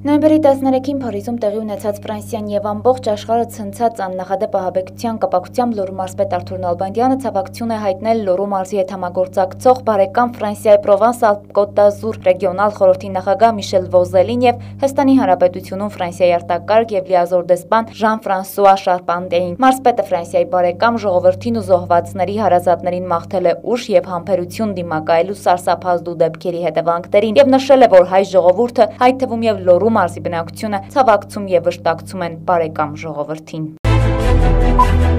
Նոյեմբերի 13-ին Փարիզում տեղի ունեցած Ֆրանսիան եւ ամբողջ աշխարհը ցնցած աննախադեպ ահաբեկչության կապակցությամբ Լոռու մարզպետ Արթուր Նալբանդյանը ցավակցություն է հայտնել Լոռու մարզի հետ համագործակցող բարեկամ Ֆրանսիայի Պրովանս-Ալպ-Կոտ d'Ազուր ռեգիոնալ խորհրդի նախագահ Միշել Վոզելին եւ Հստանի Հանրապետությունում Ֆրանսիայի արտակարգ եւ լիազոր դեսպան Ժան-Ֆրանսուଆ Շարպանդեին։ Մարզպետը Ֆրանսիայի բարեկամ ժողովրդին ու զոհվածների հարազատներին մաղթել է ուժ եւ համբերություն դիմակայելու սարսափազդու դեպքերի հետևանքներին եւ նշել է, որ հայ ժողովուրդը, հայ թվում եւ Լոռու մարզի բնակչությունը ցավակցում եւ վշտակցում են բարեկամ ժողովրդին։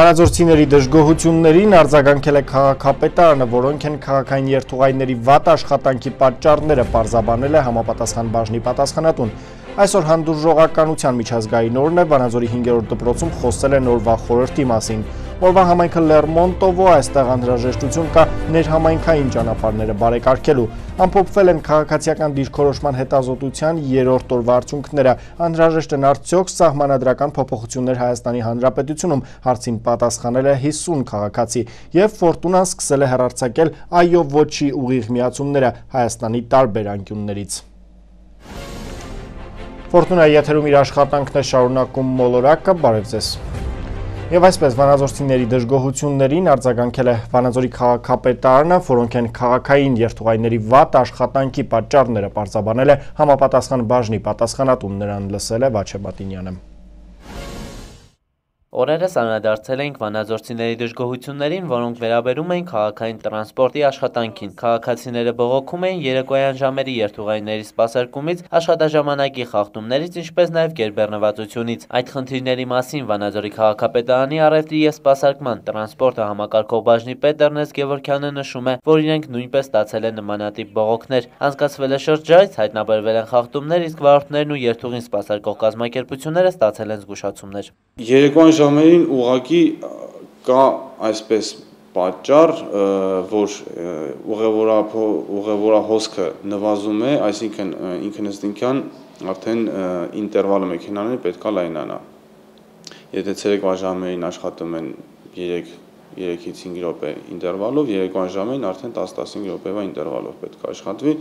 Վանաձորցիների դժգոհություններին արձագանքել է քաղաքապետարանը, որոնք են քաղաքային երթուղայինների վատ աշխատանքի պատճառները պարզաբանել է համապատասխան բաժնի պատասխանատուն։ Այսօր հանդուրժողականության միջազգային օրն է, Վանաձորի 5-րդ դպրոցում խոսել է նոր վաղ խորհրդի մասին։ Օրվա համայնքը Լերմոնտովո այստեղ անհրաժեշտություն կա ներհամայնքային ճանապարհները բարեկարգելու։ Ամփոփվել են քաղաքացիական դիրքորոշման հետազոտության երրորդ օրվա արդյունքները։ Անհրաժեշտ են արդյոք սահմանադրական փոփոխություններ Հայաստանի Հանրապետությունում, հարցին պատասխանել է 50 քաղաքացի, եւ Ֆորտունան սկսել է հեռարձակել այո ոչի ուղիղ միացումները Հայաստանի տարբեր անկյուններից։ Ֆորտունայի եթերում իր աշխատանքն է շարունակում մոլորակը, բարև ձեզ։ Եվ այսպես վանաձորցիների դժգոհություններին արձագանքել է Վանաձորի քաղաքապետարանը, որոնք են քաղաքային երթուղայինների վատ աշխատանքի պատճառները պարզաբանել է համապատասխան բաժնի պատասխանատուն նրան լսել է Վաչե Մատինյանը։ Օրերս անդրադարձել էինք վանաձորցիների դժգոհություններին, որոնք վերաբերում էին քաղաքային տրանսպորտի աշխատանքին։ Քաղաքացիները բողոքում էին երեկոյան ժամերի երթուղայինների սպասարկումից, աշխատաժամանակի խախտումներից, ինչպես նաև գերբեռնվածությունից։ Այդ խնդիրների մասին Վանաձորի քաղաքապետարանի առևտրի եւ սպասարկման տրանսպորտը համակարգող բաժնի պետ Էրնեստ Գևորքյանը նշում է, որ իրենք նույնպես ստացել են նմանատիպ բողոքներ։ Անցկացվել է շրջայց, հայտնաբերվել են խախտումներ, իսկ վարորդներն ու երթուղին սպասարկող կազմակերպությունները ստացել են զգուշացումներ։ Երեկոյան ժամերին ուղակի կա այսպես պատճառ, որ ուղևորահոսքը նվազում է, այսինքն ինքնըստինքյան արդեն ինտերվալը մեքենաների պետքա լայնանա։ Եթե ցերեկվա ժամերին աշխատում են 3 3-ից 5 րոպե ինտերվալով, երեկոյան ժամերին արդեն 10-15 րոպեվա ինտերվալով պետք է աշխատվի,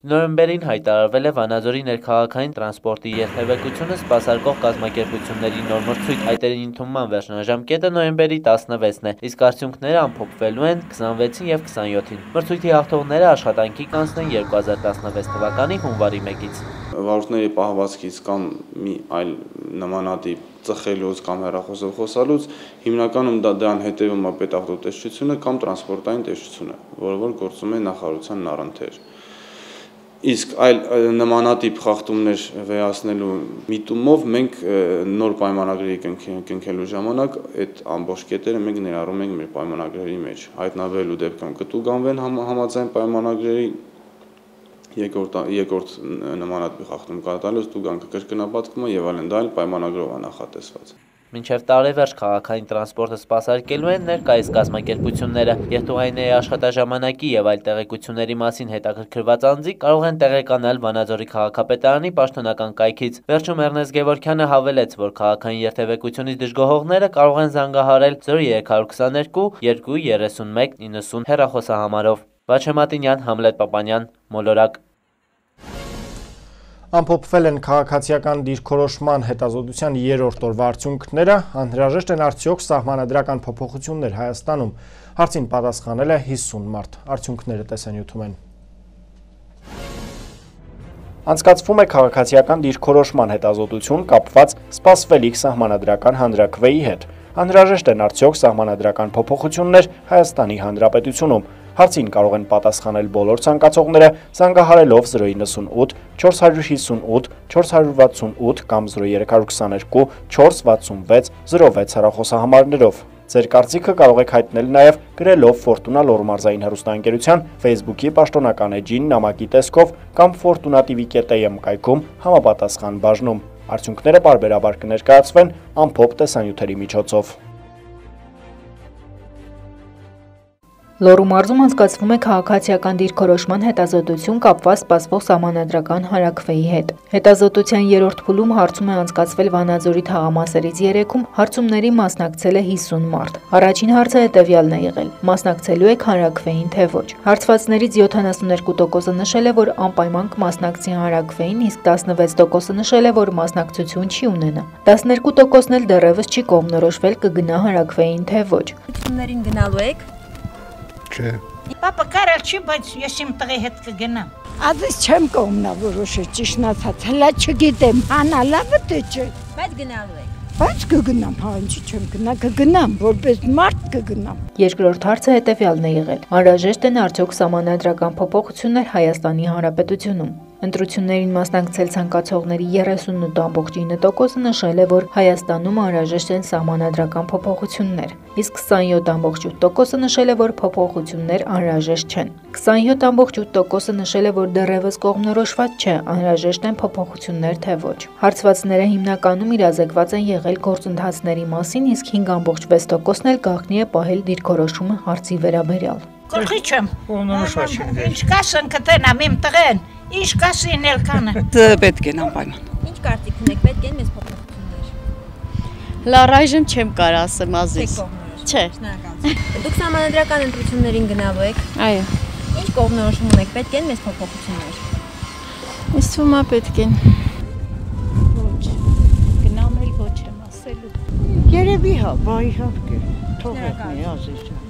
Նոյեմբերին հայտարարվել է Վանաձորի ներքաղաքային տրանսպորտի երթևեկությունը սպասարկող կազմակերպությունների նոր մրցույթ։ Այտերի ընդունման վերջնաժամկետը նոյեմբերի 16-ն է, իսկ արդյունքները ամփոփվելու են 26-ին եւ 27-ին։ Մրցույթի հաղթողները աշխատանքի կանցնեն 2016 թվականի հունվարի 1-ից։ Վարորդների պահվածքից կամ մի այլ նմանատիպ ծխելուց կամ հեռախոսով խոսալուց հիմնականում դա դրան հետևում է պետավտոտեսչությունը կամ տրանսպորտային տեսչությունը, որը որ գործում է նախարարության առընթեր։ Իսկ այլ նմանատիպ խախտումներ վերացնելու միտումով մենք նոր պայմանագրերի կնքելու ժամանակ այդ ամբողջ կետերը մենք ներառում ենք մեր պայմանագրերի մեջ։ Հայտնաբերելու դեպքում կտուգանվեն համաձայն պայմանագրերի երկրորդ երկրորդ նմանատիպ խախտում կատարելուց տուգանքը կրկնապատկվում է եւ այլն դա այլ պայմանագրով է նախատեսված։ Մինչև տարեվերջ քաղաքային տրանսպորտը սպասարկելու են ներկայիս կազմակերպությունները։ Երթուղայինների աշխատաժամանակի եւ այլ տեղեկությունների մասին հետաքրքրված անձիկ կարող են տեղեկանալ Վանաձորի քաղաքապետարանի պաշտոնական կայքից։ Վերջում Էրնեստ Գևորքյանը հավելեց, որ քաղաքային երթևեկությունից դժգոհողները կարող են զանգահարել 0322 231 90 հեռախոսահամարով։ Վաչեմատինյան, Համլետ Պապանյան, Մոլորակ Ամփոփվել են քաղաքացիական դիրքորոշման հետազոտության երրորդ օրվա արդյունքները, անհրաժեշտ են արդյոք սահմանադրական փոփոխություններ Հայաստանում։ Հարցին պատասխանել է 50 մարդ։ Արդյունքները տեսանյութում են։ Անցկացվում է քաղաքացիական դիրքորոշման հետազոտություն կապված սպասվելիք սահմանադրական հանրակրվեի հետ։ Անհրաժեշտ են արդյոք սահմանադրական փոփոխություններ Հայաստանի Հանրապետությունում։ Հարցին կարող են պատասխանել բոլոր ցանկացողները զանգահարելով 098 458 468 կամ 0322 466 06 հեռախոսահամարներով։ Ձեր կարծիքը կարող եք հայտնել նաև գրելով Fortuna Lormarzain հեռուստաընկերության Facebook-ի պաշտոնական էջին նամակի տեսքով կամ fortuna.tv.am կայքում համապատասխան բաժնում։ Արդյունքները բարբերաբար կներկայացվեն ամփոփ տեսանյութերի միջոցով։ Լոռու մարզում անցկացվում է քաղաքացիական դիրքորոշման հետազոտություն կապված սպասվող սահմանադրական հարակվեի հետ։ Հետազոտության երրորդ փուլում հարցում է անցկացվել Վանաձորի թաղամասերից 3-ում, հարցումների մասնակցել է 50 մարդ։ Առաջին հարցը հետևյալն է եղել. մասնակցելու եք հարակվեին թե ոչ։ Հարցվածներից 72%-ը նշել է, որ անպայման կմասնակցի հարակվեին, իսկ 16%-ը նշել է, որ մասնակցություն չի ունենա։ 12%-ն էլ դեռևս չի կողմնորոշվել կգնա հարակվեին թե ոչ։ Ուսումներին գնալու եք Չէ։ Պապա կարել չի, բայց ես իմ տղի հետ կգնամ։ Ադես չեմ կողմնա որոշել ճիշտն ասած, հլա չգիտեմ, հանալավը թե չէ։ Բայց գնալու եք։ Բայց կգնամ, հա ինչի չեմ գնա, կգնամ, որպես մարդ կգնամ։ Երկրորդ հարցը հետևյալն է եղել. Անհրաժեշտ են արդյոք սահմանադրական փոփոխություններ Հայաստանի Հանրապետությունում։ Ընտրություններին մասնակցել ցանկացողների 38.9%-ը նշել է, որ Հայաստանում անհրաժեշտ են սահմանադրական փոփոխություններ, իսկ 27.8%-ը նշել է, որ փոփոխություններ անհրաժեշտ չեն։ 27.8%-ը նշել է, որ դեռևս կողմնորոշված չէ, անհրաժեշտ են փոփոխություններ թե ոչ։ Հարցվածները հիմնականում իրազեկված են եղել գործընթացների մասին, իսկ 5.6%-ն էլ գաղտնի է պահել դիրքորոշումը հարցի վերաբերյալ։ Գլխի չեմ։ Կողմնորոշված չի։ Ինչ կասեն կտենամ իմ տղեն։ Ինչ կասին էլ կանը։ պետք են անպայման։ Ինչ կարծիք ունեք, պետք են մեզ փոփոխություններ։ Լարայժմ չեմ կարող ասեմ կողմնորոշ։ Չէ։ Շնորհակալություն։ Դուք համանդրական ընտրություններին գնալու եք։ Այո։ Ինչ կողմնորոշում ունեք, պետք են մեզ փոփոխություններ։ Ինձ թվում է պետք են։ Ոչ։ Գնամ էլ ոչ եմ ասելու։ Երևի հա, բա իհարկե։ Թողեք մի ազիզ ջան։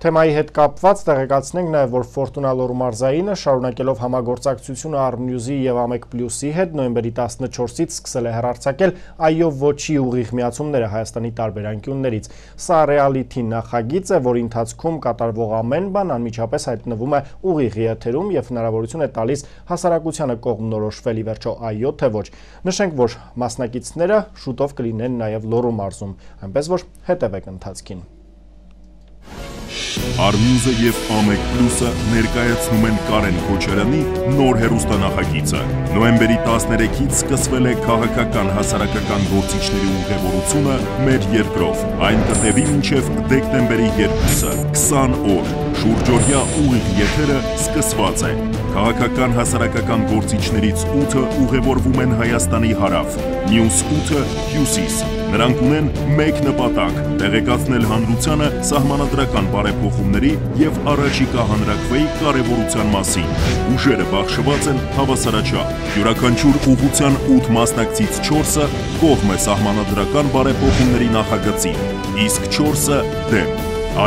Թեմայի հետ կապված տեղեկացնենք նաև, որ Ֆորտունա Լոռու մարզայինը շարունակելով համագործակցությունը Arnews-ի եւ Ամեկ Plus-ի հետ նոյեմբերի 14-ից սկսել է հեռարձակել այո ոչի ուղիղ միացումները Հայաստանի տարբեր անկյուններից։ Սա ռեալիթի նախագիծ է, որի ընթացքում կատարվող ամեն բան անմիջապես հայտնվում է ուղիղ եթերում եւ հնարավորություն է տալիս հասարակությանը կողմնորոշվել ի վերջո այո թե ոչ։ Նշենք, որ մասնակիցները շուտով կլինեն նաև Լոռու մարզում, այնպես որ հետևեք ընթացքին։ Արմյուզը եւ Ամեկ Պլյուսը ներկայացնում են Կարեն Քոչարյանի նոր հերոստանախագիծը։ Նոեմբերի 13-ից սկսվել է քաղաքական հասարակական գործիչների ուղևորությունը մեր երկրով։ Այն կտևի մինչև դեկտեմբերի 2-ը, 20 օր։ Շուրջօրյա ուղիղ եթերը սկսված է։ Քաղաքական հասարակական գործիչներից 8-ը ուղևորվում են Հայաստանի հարավ, մյուս 8-ը հյուսիս։ Նրանք ունեն մեկ նպատակ՝ տեղեկացնել հանրությանը սահմանադրական բարեփոխումների եւ առաջիկա հանրակրվեի կարեւորության մասին։ Ուժերը բաշխված են հավասարաչափ։ Յուրաքանչյուր ուղղության 8 մասնակցից 4-ը կողմ է սահմանադրական բարեփոխումների նախագծին, իսկ 4-ը դեմ։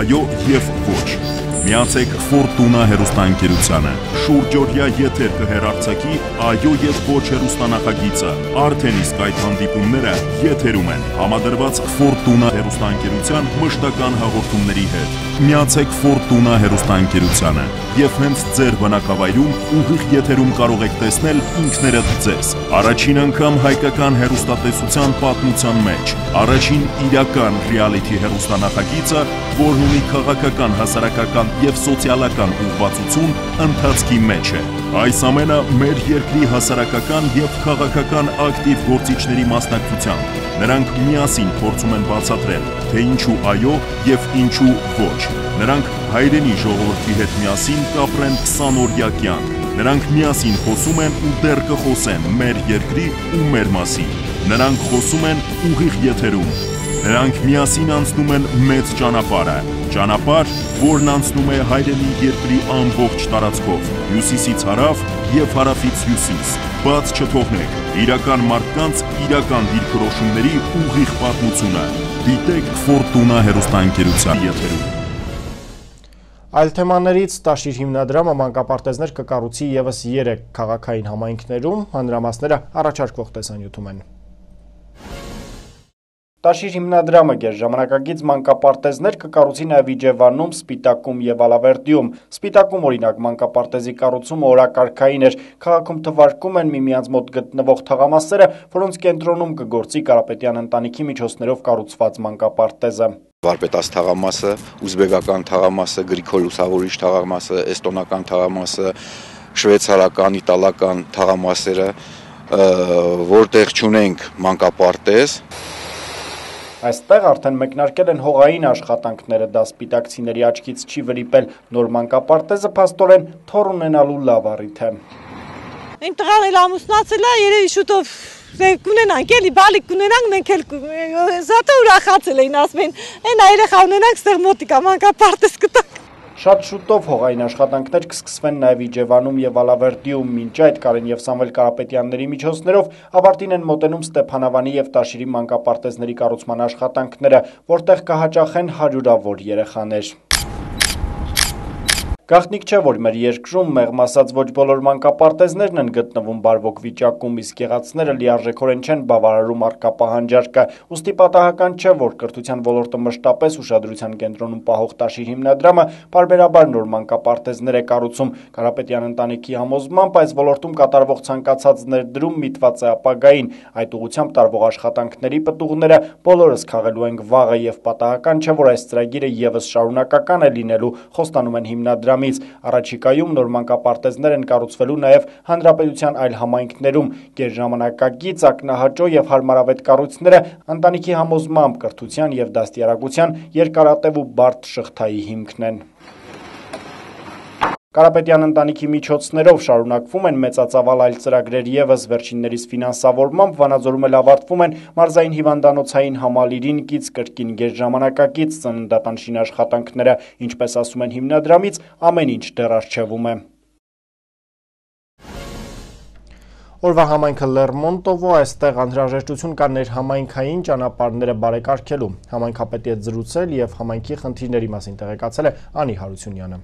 Այո եւ ոչ։ Միացեք Ֆորտունա հերոստանգերությանը։ Շուրջօրյա եթեր կհերարցակի այո եւ ոչ հերոստանախագիծը։ Արդեն իսկ այդ հանդիպումները եթերում են։ Համադրված Ֆորտունա հերոստանգերության մշտական հաղորդումների հետ։ Միացեք Ֆորտունա հերոստանգերությանը եւ հենց ձեր բնակավայրում ուղիղ եթերում կարող եք տեսնել ինքներդ ձեզ։ Առաջին անգամ հայկական հերոստատեսության պատմության մեջ առաջին իրական ռեալիթի հերոստանախագիծը, որն ունի քաղաքական, հասարակական եւ սոցիալական ուղղվածություն ընթացքի մեջ է։ Այս ամենը մեր երկրի հասարակական եւ քաղաքական ակտիվ գործիչների մասնակցությամբ։ Նրանք միասին փորձում են բացատրել, թե ինչու այո եւ ինչու ոչ։ Նրանք հայրենի ժողովրդի հետ միասին կապրեն 20-օրյա կյանք։ Նրանք միասին խոսում են ու դեռ կխոսեն մեր երկրի ու մեր մասին։ Նրանք խոսում են ուղիղ եթերում, Նրանք միասին անցնում են մեծ ճանապարհը, ճանապարհ, որն անցնում է հայրենի երկրի ամբողջ տարածքով, հյուսիսից հարավ եւ հարավից հյուսիս։ Բաց չթողնեք իրական մարդկանց իրական դիրքորոշումների ուղիղ պատմությունը։ Դիտեք Ֆորտունա հերոստանգերության եթերում։ Այլ թեմաներից Տաշիր հիմնադրամը մանկապարտեզներ կկառուցի եւս 3 քաղաքային համայնքներում, հանրամասները առաջարկվող տեսանյութում են։ Տաշիր հիմնադրամը գեր ժամանակագից մանկապարտեզներ կկառուցի նաև Իջևանում, Սպիտակում եւ Ալավերդիում։ Սպիտակում օրինակ մանկապարտեզի կառուցումը օրակարգային էր։ Քաղաքում թվարկում են միմյանց մոտ գտնվող թաղամասերը, որոնց կենտրոնում կգործի Կարապետյան ընտանիքի միջոցներով կառուցված մանկապարտեզը։ Վարպետաց թաղամասը, ուզբեկական թաղամասը, գրիգոր լուսավորիչ թաղամասը, էստոնական թաղամասը, շվեյցարական, իտալական թաղամասերը, որտեղ ճունենք մանկապարտեզ, Այստեղ արդեն մեկնարկել են հողային աշխատանքները, դա սպիտակցիների աչքից չի վրիպել նոր մանկապարտեզը փաստորեն թոր ունենալու լավ առիթ է։ Իմ տղան էլ ամուսնացել է, երևի շուտով կունենանք, էլի բալիկ կունենանք, մենք էլ զատը ուրախացել էին, ասում են, այն երեխա ունենանք, ստեղ մոտիկա մանկապարտեզ կտանք։ Շատ շուտով հողային աշխատանքներ կսկսվեն նաև Իջևանում եւ Ալավերդիում, մինչ այդ Կարեն եւ Սամվել Կարապետյանների միջոցներով ավարտին են մոտենում Ստեփանավանի եւ Տաշիրի մանկապարտեզների կառուցման աշխատանքները, որտեղ կհաճախեն հարյուրավոր երեխաներ։ Գաղտնիք չէ, որ մեր երկրում մեղմ ասած ոչ բոլոր մանկապարտեզներն են գտնվում բարվոք վիճակում, իսկ եղածները լիարժեքորեն չեն բավարարում առկա պահանջարկը։ Ոստի պատահական չէ, որ կրթության ոլորտը մշտապես ուշադրության կենտրոնում պահող Տաշիր հիմնադրամը բարբերաբար նոր մանկապարտեզներ է կառուցում։ Կարապետյան ընտանիքի համոզմամբ այս ոլորտում կատարվող ցանկացած ներդրում միտված է ապագային։ Այդ ուղությամբ տարվող աշխատանքների պտուղները բոլորս քաղելու ենք վաղը եւ պատահական չէ, որ այս ծրագիրը եւս շարունակական է լինելու, խոստանում են հիմնադրամը հիմնադրամից։ Առաջիկայում նոր մանկապարտեզներ են կառուցվելու նաև հանրապետության այլ համայնքներում։ Գերժամանակակից ակնահաճո եւ հարմարավետ կառույցները ընտանիքի համոզմամբ կրթության եւ դաստիարակության երկարատև ու բարդ շղթայի հիմքն են։ Կարապետյան ընտանիքի միջոցներով շարունակվում են մեծածավալ այլ ծրագրեր եւս վերջիններիս ֆինանսավորմամբ Վանաձորում էլ ավարտվում են մարզային հիվանդանոցային համալիրին կից կրկին գերժամանակակից ծննդատան շինաշխատանքները, ինչպես ասում են հիմնադրամից, ամեն ինչ դեռ արժևում է։ Օրվա համայնքը Լերմոնտովո այստեղ անհրաժեշտություն կա ներհամայնքային ճանապարհները բարեկարգելու։ Համայնքապետի հետ զրուցել եւ համայնքի խնդիրների մասին տեղեկացել է Անի Հարությունյանը։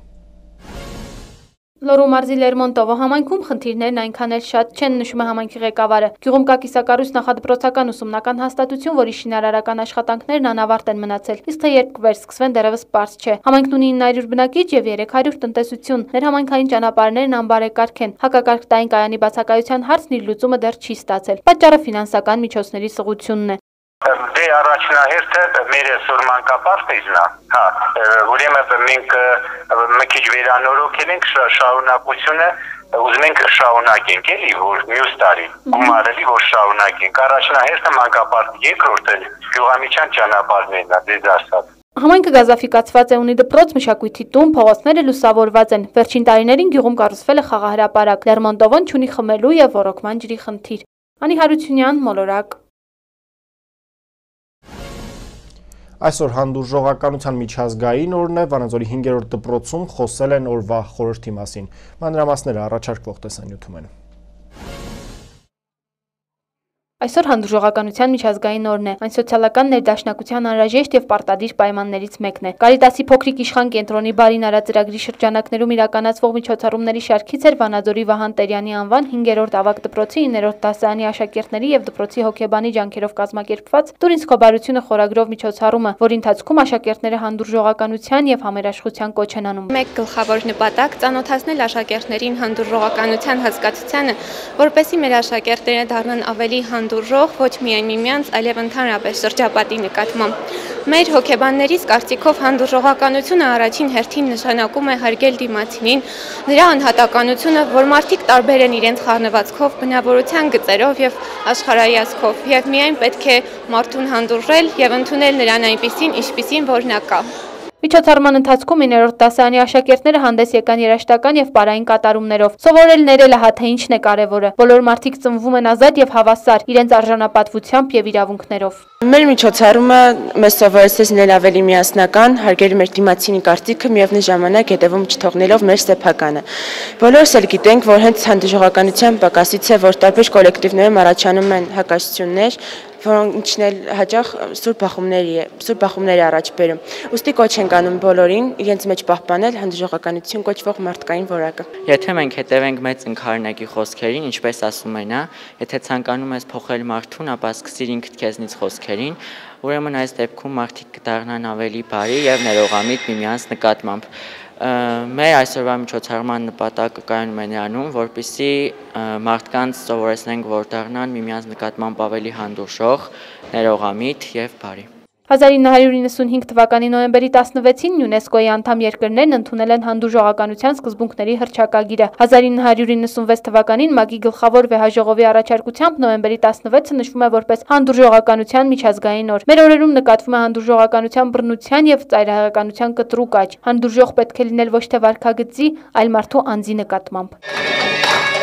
Լոռու մարզի Լերմոնտովո համայնքում խնդիրներն այնքան էլ շատ չեն նշում է համայնքի ղեկավարը։ Գյուղում կա կիսակառույց նախադպրոցական ուսումնական հաստատություն, որի շինարարական աշխատանքներն անավարտ են մնացել, իսկ թե երբ կվերսկսվեն դեռևս պարզ չէ։ Համայնքն ունի 900 բնակիչ եւ 300 տնտեսություն։ Ներհամայնքային ճանապարհներն անբարեկարգ են։ Հակակարգտային կայանի բացակայության հարցն իր լուծումը դեռ չի ստացել։ Պատճառը ֆինանսական միջոցների սղությունն է։ Դե առաջնահերթը մեր այսօր մանկապարտեզն է, հա, ուրեմն մենք մի քիչ վերանորոգել ենք շարունակությունը ուզում ենք շարունակենք էլի որ մյուս տարի գումարելի որ շարունակենք առաջնահերթը մանկապարտ երկրորդը գյուղամիջյան ճանապարհներն է դեզ ասած Համայնքը գազաֆիկացված է ունի դպրոց, մշակույթի տուն, փողոցները լուսավորված են։ Վերջին տարիներին գյուղում կառուցվել է խաղահրապարակ։ Լերմոնտովոն ունի խմելու եւ ռոռոկման ջրի խնդիր։ Անի Հարությունյան, Մոլորակ Այսօր հանդուրժողականության միջազգային օրն է, Վանաձորի 5-րդ դպրոցում խոսել են օրվա խորհրդի մասին։ Մանրամասները առաջարկվող տեսանյութում են։ Այսօր հանդուրժողականության միջազգային օրն է։ Այն սոցիալական ներդաշնակության անհրաժեշտ եւ պարտադիր պայմաններից մեկն է։ Կարիտասի փոքրիկ իշխան կենտրոնի բարին արա ծրագրի շրջանակներում իրականացվող միջոցառումների շարքից էր Վանաձորի Վահան Տերյանի անվան 5-րդ ավագ դպրոցի 9-րդ դասարանի աշակերտների եւ դպրոցի հոգեբանի ջանքերով կազմակերպված «Տուրինս քոբարությունը» խորագրով միջոցառումը, որի ընթացքում աշակերտները հանդուրժողականության եւ համերաշխության կոչ են անում։ Մեկ գլխավոր նպատակ ծանոթացնել աշակերտներին հանդուրժողականության հասկացությանը, որպեսզի մեր աշակերտները դառնան ավելի հանդուրժող հանդուրժող ոչ միայն միմյանց, այլև ընդհանրապես շրջապատի նկատմամբ։ Մեր հոգեբաններից կարծիքով հանդուրժողականությունը առաջին հերթին նշանակում է հարգել դիմացինին, նրա անհատականությունը, որ մարդիկ տարբեր են իրենց խառնվածքով, բնավորության գծերով եւ աշխարհայացքով, եւ միայն պետք է մարդուն հանդուրժել եւ ընդունել նրան այնպիսին, ինչպիսին որ նա կա։ Միջոցառման ընթացքում 9-րդ դասարանի աշակերտները հանդես եկան երաշտական եւ պարային կատարումներով։ Սովորել ներելը հա թե ինչն է կարևորը։ Բոլոր մարդիկ ծնվում են ազատ եւ հավասար իրենց արժանապատվությամբ եւ իրավունքներով։ Մեր միջոցառումը մեզ սովորեցրեց լինել ավելի միասնական, հարգել մեր դիմացինի կարծիքը միևնույն ժամանակ հետևում չթողնելով մեր սեփականը։ Բոլորս էլ գիտենք, որ հենց հանդիժողականության պակասից է, որ տարբեր կոլեկտիվներում առաջանում են հակասություններ, որոնք ինչն էլ հաճախ սուրբ բախումների է, սուրբ բախումների առաջ բերում։ Ոստի կոչ ենք անում բոլորին իրենց մեջ պահպանել հանդիժողականություն կոչվող մարդկային որակը։ Եթե մենք հետևենք մեծ ընկերնակի խոսքերին, ինչպես ասում են, հա, եթե ցանկանում ես փոխել մարդուն, ապա սկսիր ինքդ քեզնից խոսքերին, ուրեմն այս դեպքում մարդիկ կդառնան ավելի բարի եւ ներողամիտ միմյանց նկատմամբ մեր այսօրվա միջոցառման նպատակը կայանում է նրանում, որպիսի մարդկանց սովորեցնենք, որ դառնան միմյանց նկատմամբ ավելի հանդուրժող, ներողամիտ եւ բարի։ 1995 թվականի նոյեմբերի 16-ին ՅՈՒՆԵՍԿՕ-ի անդամ երկրներն ընդունել են հանդուրժողականության սկզբունքների հռչակագիրը։ 1996 թվականին ՄԱԿ-ի գլխավոր վեհաժողովի առաջարկությամբ նոյեմբերի 16-ը նշվում է որպես հանդուրժողականության միջազգային օր։ Մեր օրերում նկատվում է հանդուրժողականության բռնության եւ ծայրահեղականության կտրուկ աճ։ Հանդուրժող պետք է լինել ոչ թե վարքագծի, այլ մարդու անձի նկատմամբ։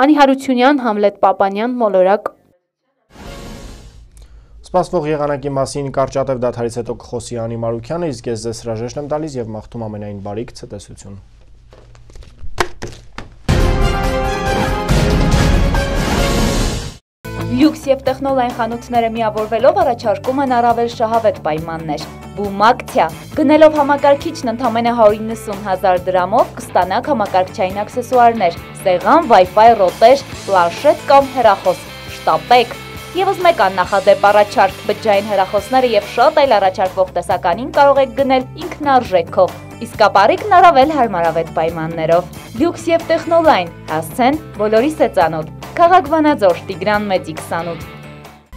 Անի Հարությունյան, Համլետ Պապանյան, Մոլորակ Սպասվող եղանակի մասին կարճատև դադարից հետո կխոսի Անի Մարուկյանը, իսկ ես ձեզ հրաժեշտ եմ տալիս եւ մաղթում ամենայն բարիք ցտեսություն։ Լյուքս եւ տեխնոլային խանութները միավորվելով առաջարկում են առավել շահավետ պայմաններ։ Բում ակցիա։ Գնելով համակարգիչն ընդամենը 190 հազար դրամով կստանաք համակարգչային աքսեսուարներ, սեղան, Wi-Fi ռոտեր, պլանշետ կամ հեռախոս։ Շտապեք։ Եվս մեկ աննախադեպ առաջարկ բջջային հեռախոսները եւ շատ այլ առաջարկվող տեսականին կարող եք գնել ինքնարժեքով։ Իսկապարիկն առավել հարմարավետ պայմաններով։ Լյուքս եւ տեխնոլայն հասցեն բոլորի սեծանոտ։ Քաղաք Վանաձոր Տիգրան Մեծի 28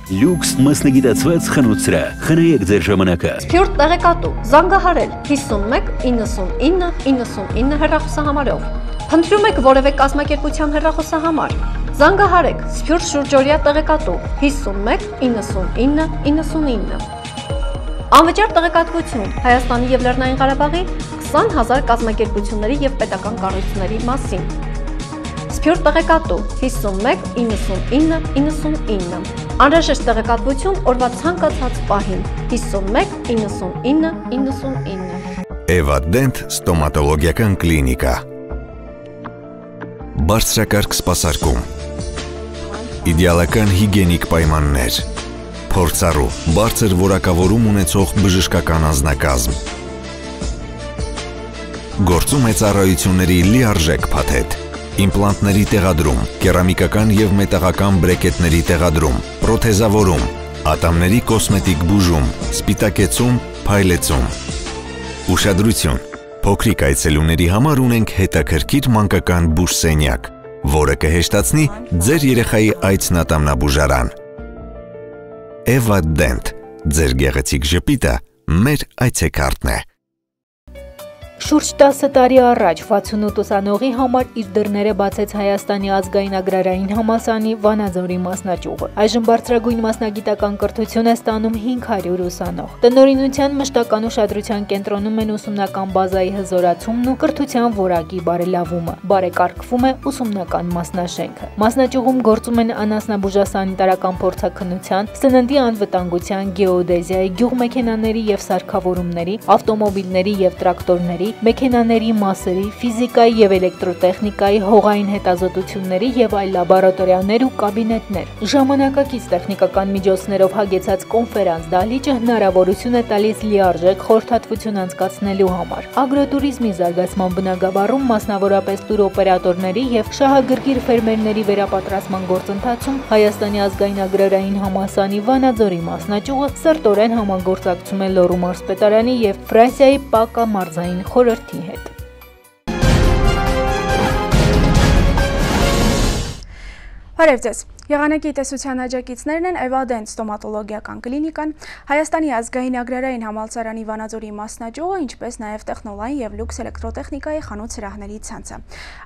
Լյուքս մասնագիտացված խնութսրա։ Խնայեք ձեր ժամանակը։ Սփյուռք տեղեկատու, զանգահարել 51 99 99 հեռախոսահամարով։ Փնտրում եք որևէ կազմակերպության հեռախոսահամար։ Զանգահարեք Սփյուռք շուրջօրյա տեղեկատու 51 99 99։ Անվճար տեղեկատվություն Հայաստանի եւ Լեռնային Ղարաբաղի 20000 կազմակերպությունների եւ պետական կառույցների մասին։ Սփյուռք տեղեկատու 51 99 99 Անհրաժեշտ տեղեկատվություն օրվա ցանկացած պահին. 51 99 99 Evadent ստոմատոլոգիական կլինիկա Բարձրակարգ սպասարկում Իդեալական հիգենիկ պայմաններ Փորձառու, բարձր որակավորում ունեցող բժշկական անձնակազմ Գործում է ծառայությունների լիարժեք փաթեթ իմպլանտների տեղադրում, կերամիկական եւ մետաղական բրեկետների տեղադրում, պրոթեզավորում, ատամների կոսմետիկ բուժում, սպիտակեցում, փայլեցում։ Ուշադրություն։ Փոքրիկ այցելուների համար ունենք հետաքրքիր մանկական բուժսենյակ, որը կհեշտացնի ձեր երեխայի այցն ատամնաբուժարան։ Eva Dent, ձեր գեղեցիկ ժպիտը մեր այցեքարտն է։ Շուրջ 10 տարի առաջ 68 ուսանողի համար իր դռները բացեց Հայաստանի ազգային agrarային համասանի Վանաձորի մասնաճյուղը։ Այժմ բարձրագույն մասնագիտական կրթություն է ստանում 500 ուսանող։ Տնօրինության մշտական ուշադրության կենտրոնում են ուսումնական բազայի հզորացումն ու կրթության որակի բարելավումը։ Բարեկարգվում է ուսումնական մասնաշենքը։ Մասնաճյուղում գործում են անասնաբուժասանիտարական փորձաքննության, սննդի անվտանգության, գեոդեզիայի, գյուղմեքենաների եւ սարքավորումների, ավտոմոբիլների եւ տրակտորների, մեքենաների մասերի, ֆիզիկայի եւ էլեկտրոտեխնիկայի, հողային հետազոտությունների եւ այլ լաբորատորիաներ ու կաբինետներ։ Ժամանակակից տեխնիկական միջոցներով հագեցած կոնֆերանս դահլիճը հնարավորություն է տալիս լիարժեք խորհրդատվություն անցկացնելու համար։ Ագրոտուրիզմի զարգացման բնագավառում մասնավորապես տուրօպերատորների եւ շահագրգիռ ֆերմերների վերապատրաստման գործընթացում Հայաստանի ազգային ագրարային համասանի Վանաձորի մասնաճյուղը սրտորեն համագործակցում է Լոռու մարզպետարանի եւ Ֆրանսիայի Պակա մարզային խորհրդի խորհրդի հետ։ Բարև ձեզ։ Եղանակի տեսության աջակիցներն են Evadent ստոմատոլոգիական կլինիկան, Հայաստանի ազգային agrarային համալսարանի Վանաձորի մասնաճյուղը, ինչպես նաև տեխնոլային եւ լյուքս էլեկտրոտեխնիկայի խանութ սրահների ցանցը։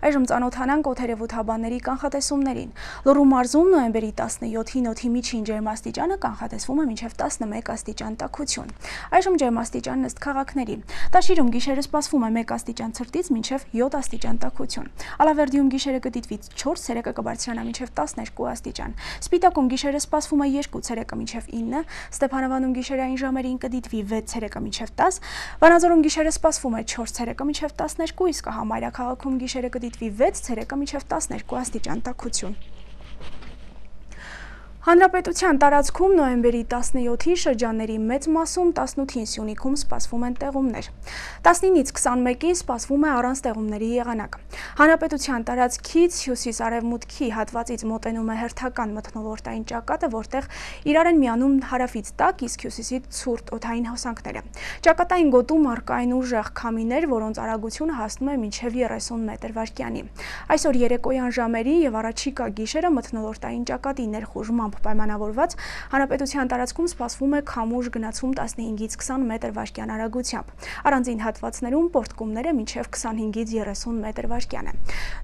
Այժմ ծանոթանանք օթերևութաբանների կանխատեսումներին։ Լոռու մարզում նոյեմբերի 17-ին օդի միջին ջերմաստիճանը կանխատեսվում է մինչև 11 աստիճան տաքություն։ Այժմ ջերմաստիճանն ըստ քաղաքների։ Տաշիրում գիշերը սպասվում է 1 աստիճան ցրտից մինչև 7 աստիճան տաքություն։ Ալավերդիում գիշերը կդիտվի 4, ցերեկը կբարձրանա մինչև 12 աստիճան աստիճան։ Սպիտակում գիշերը սպասվում է 2 ցերեկը մինչև 9, Ստեփանավանում գիշերային ժամերին կդիտվի 6 ցերեկը մինչև 10, Վանաձորում գիշերը սպասվում է 4 ցերեկը մինչև 12, իսկ Համարյա քաղաքում գիշերը կդիտվի 6 ցերեկը մինչև 12 աստիճան տաքություն։ Հանրապետության տարածքում նոյեմբերի 17-ին շրջանների մեծ մասում, 18-ին Սյունիքում սպասվում են տեղումներ։ 19-ից 21-ին սպասվում է առանց տեղումների եղանակ։ Հանրապետության տարածքից հյուսիս-արևմուտքի հատվածից մոտենում է հերթական մթնոլորտային ճակատը, որտեղ իրար են միանում հարավից տաք, իսկ հյուսիսից ցուրտ օդային հոսանքները։ Ճակատային գոտում արկային ուժեղ քամիներ, որոնց արագությունը հասնում է մինչև 30 մետր վարկյանի։ Այսօր երեկոյան ժամերի եւ առաջիկա գիշերը մթնոլորտային ճակատի ներխուժմամբ պայմանավորված հանրապետության տարածքում սպասվում է քամուշ գնացում 15-ից 20 մետր վարկյան արագությամբ։ Առանձին հատվածներում պորտկումները մինչև 25-ից 30 մետր վարկյան է։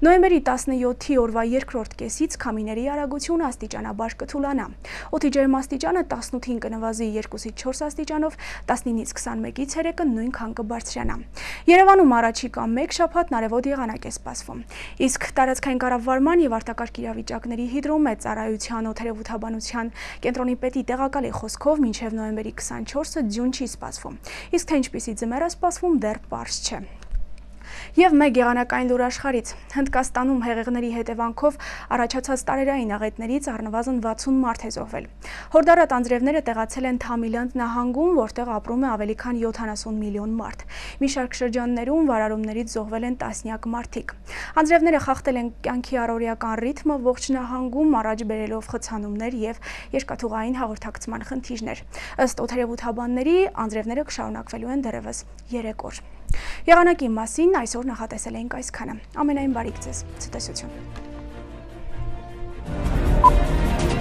Նոյեմբերի 17-ի օրվա երկրորդ կեսից քամիների արագությունը աստիճանաբար կթուլանա։ Օդի ջերմաստիճանը 18-ին կնվազի 2-ից 4 աստիճանով, 19-ից 21-ից ցերեկը նույնքան կբարձրանա։ Երևանում առաջիկա 1 շաբաթ արևոտ եղանակ է սպասվում։ Իսկ տարածքային կառավարման եւ արտակարգ իրավիճակների հիդրոմետ ծառայության օթերևութաբանության կենտրոնի պետի տեղակալի խոսքով մինչև նոյեմբերի 24-ը ձյուն չի սպասվում։ Իսկ թե ինչպիսի ձմեռ է սպասվում դեռ պարզ չէ։ Եվ մեկ եղանակային լուր աշխարից։ Հնդկաստանում հեղեղների հետևանքով առաջացած տարերային աղետներից առնվազն 60 մարդ է զոհվել։ Հորդարատ անձրևները տեղացել են Թամիլանդ նահանգում, որտեղ ապրում է ավելի քան 70 միլիոն մարդ։ Մի շարք շրջաններում վարարումներից զոհվել են տասնյակ մարդիկ։ Անձրևները խախտել են կյանքի առօրյական ռիթմը ողջ նահանգում, առաջ բերելով խցանումներ եւ երկաթուղային հաղորդակցման խնդիրներ։ Ըստ օթերևութաբանների, անձրևները կշարունակվելու են դեռևս 3 օր։ Եղանակի մասին այսօր նախատեսել էինք այսքանը։ Ամենայն բարիք ձեզ։ Ցտեսություն։ Thank you.